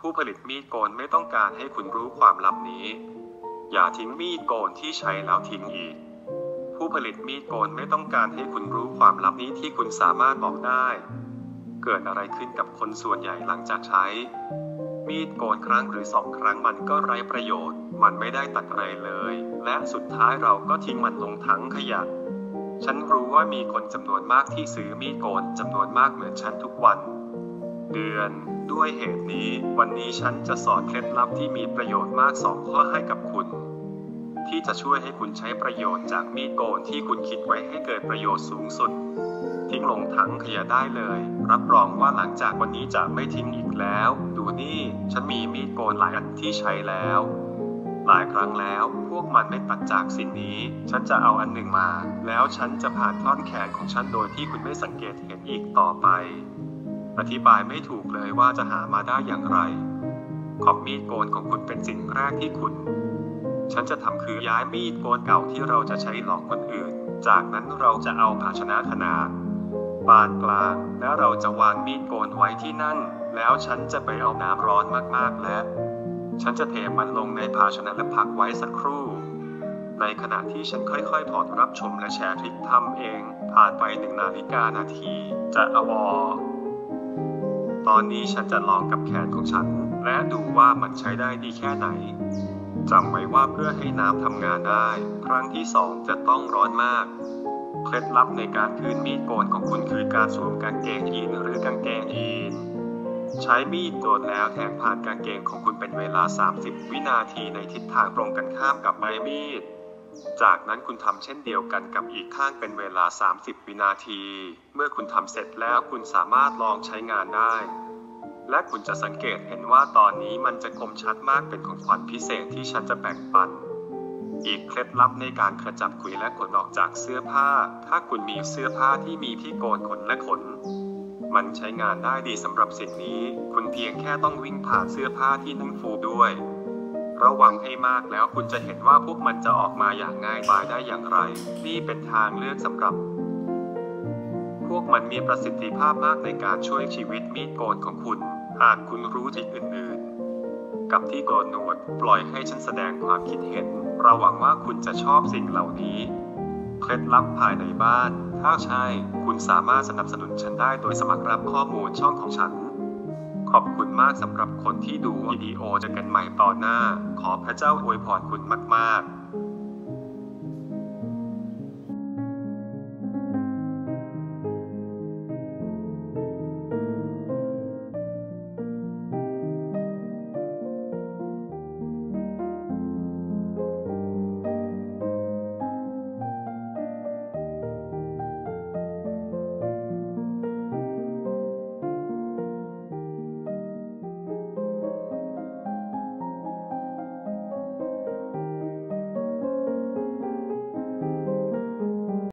ผู้ผลิตมีดโกนไม่ต้องการให้คุณรู้ความลับนี้ อย่าทิ้งมีดโกนที่ใช้แล้วทิ้งอีก ผู้ผลิตมีดโกนไม่ต้องการให้คุณรู้ความลับนี้ที่คุณสามารถบอกได้ เกิดอะไรขึ้นกับคนส่วนใหญ่หลังจากใช้ มีดโกนครั้งหรือสองครั้งมันก็ไร้ประโยชน์ มันไม่ได้ตัดอะไรเลย และสุดท้ายเราก็ทิ้งมันลงถังขยะ ฉันรู้ว่ามีคนจำนวนมากที่ซื้อมีดโกนจำนวนมากเหมือนฉันทุกวัน เดือน ด้วยเหตุนี้ วันนี้ฉันจะสอนเคล็ดลับที่มีประโยชน์มากสองข้อให้กับคุณ ที่จะช่วยให้คุณใช้ประโยชน์จากมีดโกนที่คุณคิดไว้ให้เกิดประโยชน์สูงสุด ทิ้งลงถังขยะได้เลย รับรองว่าหลังจากวันนี้จะไม่ทิ้งอีกแล้ว ดูนี่ ฉันมีมีดโกนหลายอันที่ใช้แล้วหลายครั้งแล้วพวกมันไม่ตัดจากสิ่งนี้ ฉันจะเอาอันหนึ่งมา แล้วฉันจะผ่านท่อนแขนของฉันโดยที่คุณไม่สังเกตเห็นอีกต่อไป อธิบายไม่ถูกเลยว่าจะหามาได้อย่างไร ขอบมีดโกนของคุณเป็นสิ่งแรกที่คุณ ฉันจะทำคือย้ายมีดโกนเก่าที่เราจะใช้หลอกคนอื่น จากนั้นเราจะเอาภาชนะขนาดปานกลาง แล้วเราจะวางมีดโกนไว้ที่นั่น แล้วฉันจะไปเอาน้ำร้อนมากๆและ ฉันจะเทมันลงในภาชนะและพักไว้สักครู่ ในขณะที่ฉันค่อยๆพอดรับชมและแชร์ทริคทำเอง ผ่านไปหนึ่งนาฬิกานาที จะอวอ ตอนนี้ฉันจะลองกับแขนของฉัน และดูว่ามันใช้ได้ดีแค่ไหนจำไว้ว่าเพื่อให้น้ำทำงานได้ ครั้งที่สองจะต้องร้อนมาก เคล็ดลับในการคืนมีดโกนของคุณคือการสวมกางเกงยีนหรือกางเกงยีน ใช้มีดโกนแล้วแทงผ่านกางเกงของคุณเป็นเวลา 30 วินาทีในทิศทางตรงกันข้ามกับใบมีด จากนั้นคุณทำเช่นเดียวกันกับอีกข้างเป็นเวลา 30 วินาที เมื่อคุณทำเสร็จแล้วคุณสามารถลองใช้งานได้ และคุณจะสังเกตเห็นว่าตอนนี้มันจะคมชัดมากเป็นของขวัญพิเศษที่ฉันจะแบ่งปัน อีกเคล็ดลับในการขจัดขุยและขนออกจากเสื้อผ้า ถ้าคุณมีเสื้อผ้าที่มีที่โกนขนและขน มันใช้งานได้ดีสำหรับสิ่งนี้ คุณเพียงแค่ต้องวิ่งผ่านเสื้อผ้าที่นึ่งฟูด้วย ระวังให้มากแล้วคุณจะเห็นว่าพวกมันจะออกมาอย่างง่ายดายได้อย่างไร นี่เป็นทางเลือกสำหรับ พวกมันมีประสิทธิภาพมากในการช่วยชีวิตมีดโกนของคุณ หากคุณรู้ทริคอื่นๆ กับที่โกนหนวดปล่อยให้ฉันแสดงความคิดเห็นเราหวังว่าคุณจะชอบสิ่งเหล่านี้เคล็ดลับภายในบ้าน ถ้าใช่ คุณสามารถสนับสนุนฉันได้โดยสมัครรับข้อมูลช่องของฉัน ขอบคุณมากสำหรับคนที่ดูวิดีโอเจอกันใหม่ตอนหน้า ขอพระเจ้าอวยพรคุณมากๆ